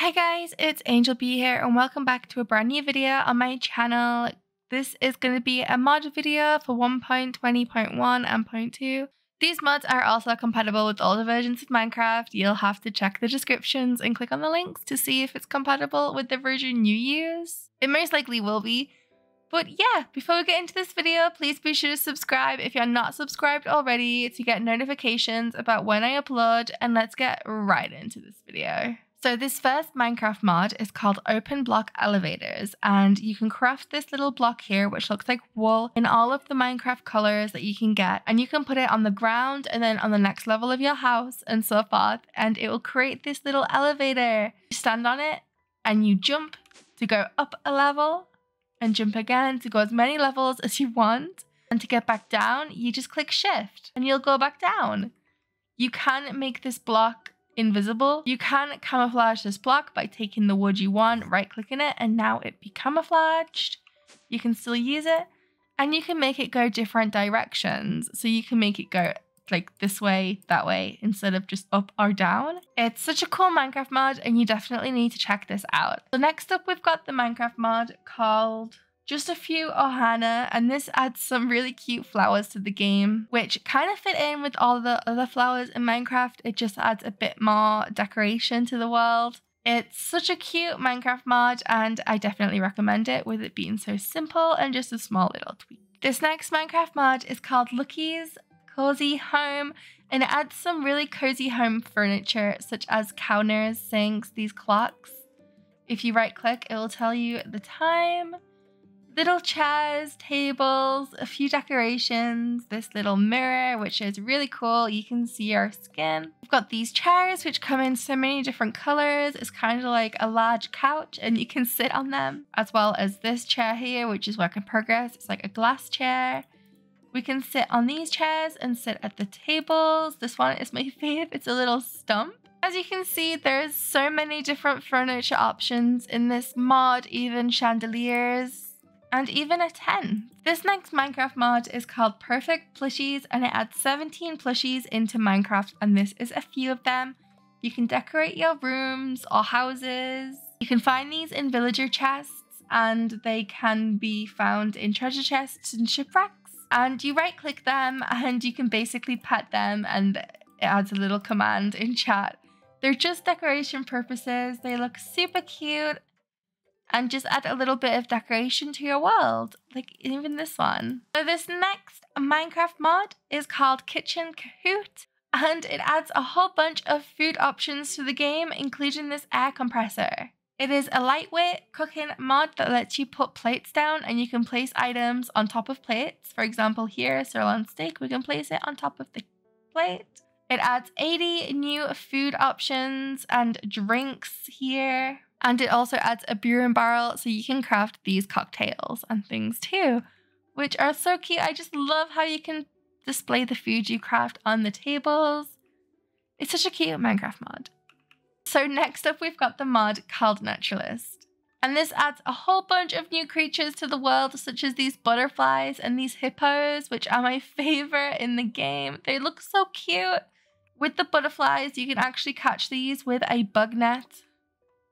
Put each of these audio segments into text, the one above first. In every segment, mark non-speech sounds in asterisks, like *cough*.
Hi guys, it's Angel Bee here and welcome back to a brand new video on my channel. This is going to be a mod video for 1.20.1 and 0.2. These mods are also compatible with older versions of Minecraft. You'll have to check the descriptions and click on the links to see if it's compatible with the version you use. It most likely will be. But yeah, before we get into this video, please be sure to subscribe if you're not subscribed already to get notifications about when I upload and let's get right into this video. So this first Minecraft mod is called Open Block Elevators and you can craft this little block here which looks like wool in all of the Minecraft colors that you can get and you can put it on the ground and then on the next level of your house and so forth and it will create this little elevator. You stand on it and you jump to go up a level and jump again to go as many levels as you want and to get back down you just click shift and you'll go back down. You can make this block invisible. You can camouflage this block by taking the wood you want, right clicking it, and now it be camouflaged. You can still use it and you can make it go different directions. So you can make it go like this way, that way, instead of just up or down. It's such a cool Minecraft mod and you definitely need to check this out. So next up, we've got the Minecraft mod called just a few ohana, and this adds some really cute flowers to the game, which kind of fit in with all the other flowers in Minecraft. It just adds a bit more decoration to the world. It's such a cute Minecraft mod, and I definitely recommend it with it being so simple and just a small little tweak. This next Minecraft mod is called Lucky's Cozy Home, and it adds some really cozy home furniture, such as counters, sinks, these clocks. If you right click, it will tell you the time little chairs, tables, a few decorations, this little mirror, which is really cool. You can see our skin. We've got these chairs, which come in so many different colors. It's kind of like a large couch and you can sit on them, as well as this chair here, which is work in progress. It's like a glass chair. We can sit on these chairs and sit at the tables. This one is my *laughs* fave. It's a little stump. As you can see, there's so many different furniture options in this mod, even chandeliers, and even a 10. This next Minecraft mod is called Perfect Plushies and it adds 17 plushies into Minecraft and this is a few of them. You can decorate your rooms or houses. You can find these in villager chests and they can be found in treasure chests and shipwrecks. And you right click them and you can basically pet them and it adds a little command in chat. They're just decoration purposes. They look super cute and just add a little bit of decoration to your world, like even this one. So this next Minecraft mod is called Kitchen Kahoot, and it adds a whole bunch of food options to the game, including this air compressor. It is a lightweight cooking mod that lets you put plates down and you can place items on top of plates. For example, here, sirloin steak, we can place it on top of the plate. It adds 80 new food options and drinks here. And it also adds a brewing barrel so you can craft these cocktails and things too, which are so cute. I just love how you can display the food you craft on the tables. It's such a cute Minecraft mod. So next up we've got the mod called Naturalist. And this adds a whole bunch of new creatures to the world, such as these butterflies and these hippos, which are my *laughs* favorite in the game. They look so cute. With the butterflies, you can actually catch these with a bug net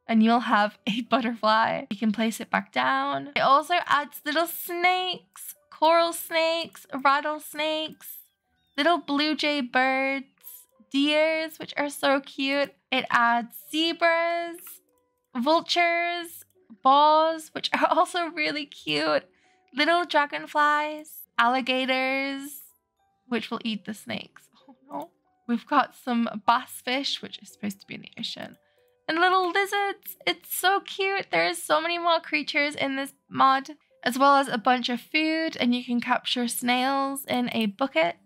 and you'll have a *laughs* butterfly. You can place it back down. It also adds little snakes, coral snakes, rattlesnakes, little blue jay birds, deers, which are so cute. It adds zebras, vultures, boars, which are *laughs* also really cute, little dragonflies, alligators, which will eat the snakes. *laughs* Oh no. We've got some bass fish, which is supposed to be in the ocean and little lizards. It's so cute. There's so many more creatures in this mod, as well as a bunch of food, and you can capture snails in a bucket.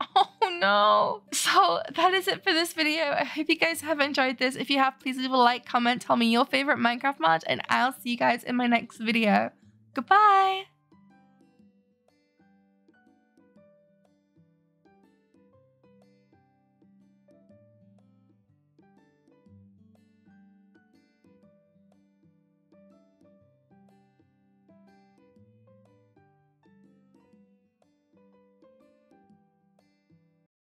*laughs* Oh no. So that is it for this video. I hope you guys have enjoyed this. If you have, please leave a like, comment, tell me your favorite Minecraft mod, and I'll see you guys in my next video. Goodbye.